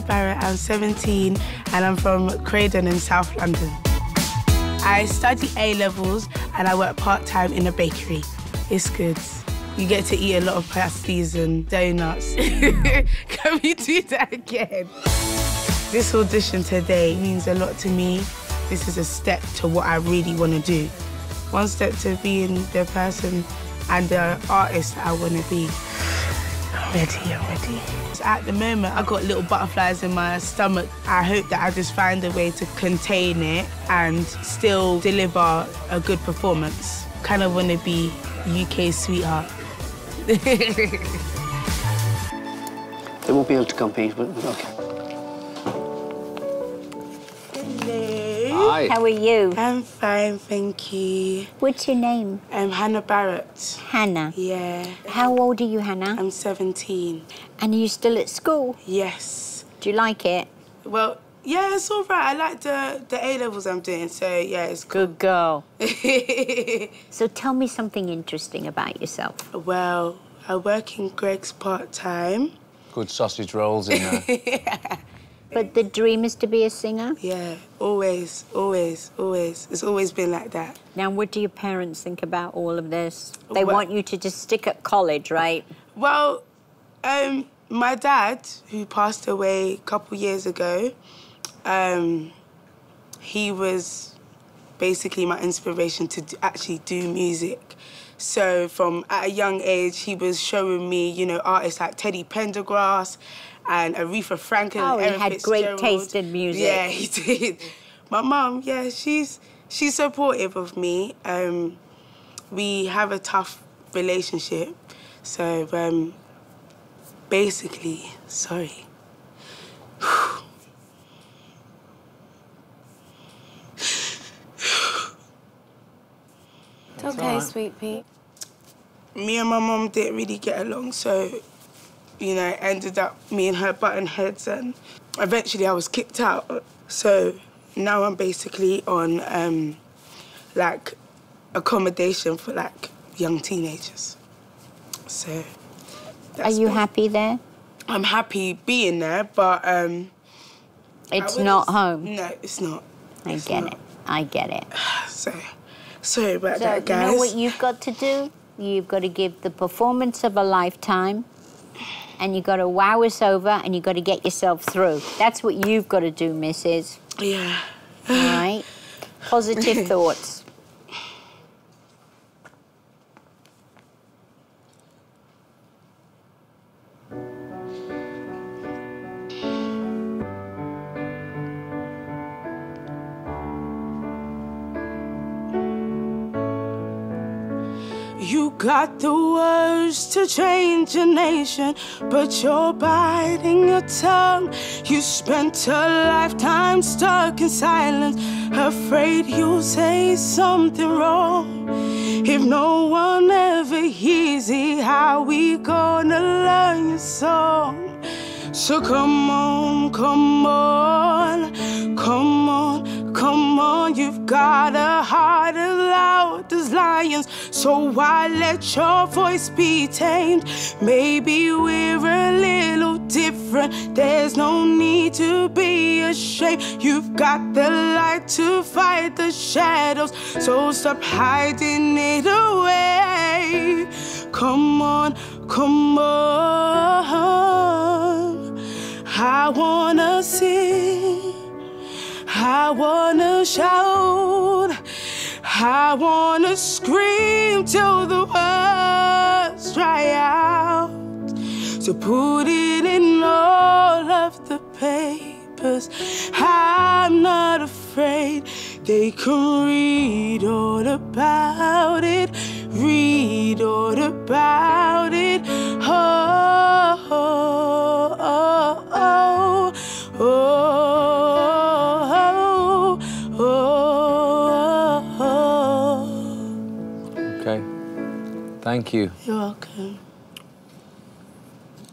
Barrett, I'm 17 and I'm from Croydon in South London. I study A-levels and I work part-time in a bakery. It's good. You get to eat a lot of pasties and donuts. Can we do that again? This audition today means a lot to me. This is a step to what I really want to do. One step to being the person and the artist I want to be. Ready, I'm ready. At the moment, I got little butterflies in my stomach. I hope that I just find a way to contain it and still deliver a good performance. Kind of want to be UK sweetheart. They won't be able to compete, but okay. Hi. How are you? I'm fine, thank you. What's your name? I'm Hannah Barrett. Hannah. Yeah. How old are you, Hannah? I'm 17. And are you still at school? Yes. Do you like it? Well, yeah, it's all right. I like the, the A levels I'm doing, so yeah, it's cool. Good girl. So tell me something interesting about yourself. well, I work in Greggs part time. Good sausage rolls in there. But the dream is to be a singer? Yeah, always, always, always. It's always been like that. Now, what do your parents think about all of this? They Well- want you to just stick at college, right? Well, um, my dad, who passed away a couple years ago, um, he was basically my inspiration to d- actually do music. So from at a young age, he was showing me, you know, artists like Teddy Pendergrass and Aretha Franklin. Oh, and he Ella had great Fitzgerald. taste in music. Yeah, he did. My mum, yeah, she's she's supportive of me. Um, we have a tough relationship, so um, basically, sorry. It's okay, sweet Pete. me and my mum didn't really get along, so you know, it ended up me and her button heads, and eventually I was kicked out. So now I'm basically on um, like accommodation for like young teenagers. So. Are you what- happy there? I'm happy being there, but um, It's wouldn't home. No, it's not. I It's get not. it. I get it. So, sorry about So, that, you know what you've got to do? You've got to give the performance of a lifetime, and you've got to wow us over, and you've got to get yourself through. That's what you've got to do, Mrs. Yeah. All right? Positive thoughts. Got the words to change a nation, but you're biting your tongue. You spent a lifetime stuck in silence, afraid you'll say something wrong. If no one ever hears it, how we gonna learn your song? So come on, come on, come on, come on. You've got a heart loud as lions. So why let your voice be tamed? Maybe we're a little different. There's no need to be ashamed. You've got the light to fight the shadows. So stop hiding it away. Come on, come on. I wanna sing, I wanna shout, I wanna scream till the words dry out. So put it in all of the papers. I'm not afraid. They can read all about it. Read all about Okay. Thank you. You're welcome.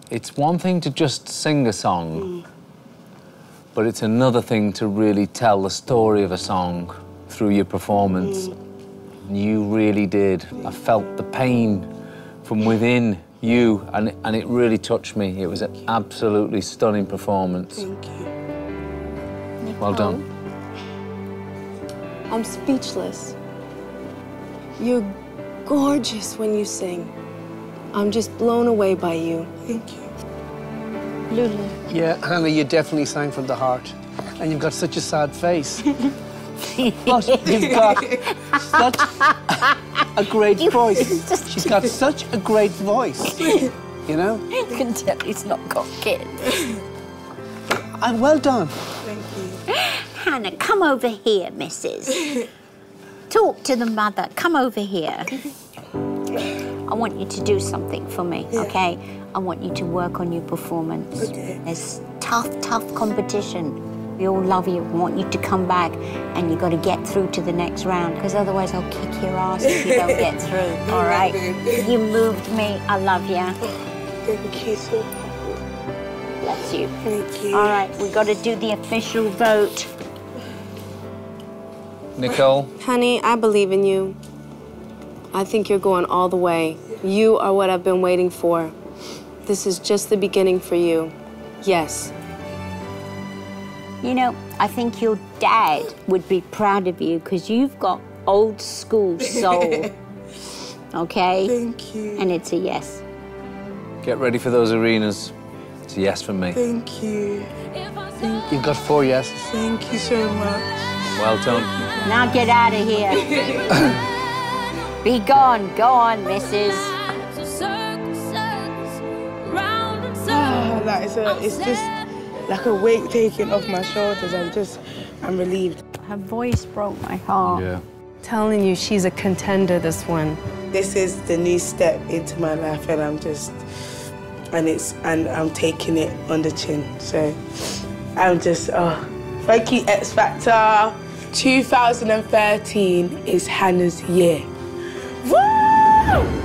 It's one thing to just sing a song, hmm. but it's another thing to really tell the story of a song through your performance. Hmm. You really did. I felt the pain from within you, and it, and it really touched me. It was an absolutely stunning performance. Thank you. Well done. I'm speechless. You're gorgeous when you sing. I'm just blown away by you. Thank you. Lulu. Yeah, Hannah, you definitely sang from the heart. And you've got such a sad face. but you've got such a great voice. She's got such a great voice. You know? You can tell he's not got kids. And well done. Thank you. Hannah, come over here, missus. Talk to the mother. Come over here. I want you to do something for me, Yeah. okay? I want you to work on your performance. Okay. There's tough, tough competition. We all love you. We want you to come back and you got to get through to the next round because otherwise I'll kick your ass if you don't get through. All right? You moved me. I love you. Oh, thank you so much. Bless you. Thank you. All right, we got to do the official vote. Nicole, Honey, I believe in you. I think you're going all the way. You are what I've been waiting for. This is just the beginning for you. Yes. You know, I think your dad would be proud of you because you've got old school soul. okay? Thank you. And it's a yes. get ready for those arenas. It's a yes from me. Thank you. You've got four yeses. Thank you so much. Well done. Now get out of here. be gone. Go on, missus. Ah, like it's, a, it's just like a weight taken off my shoulders. I'm just, I'm relieved. Her voice broke my heart. Yeah. Telling you she's a contender, this one. This is the new step into my life, and I'm just, and it's, and I'm taking it on the chin. So I'm just, oh, thank you, X Factor. 2013 is Hannah's year. Woo!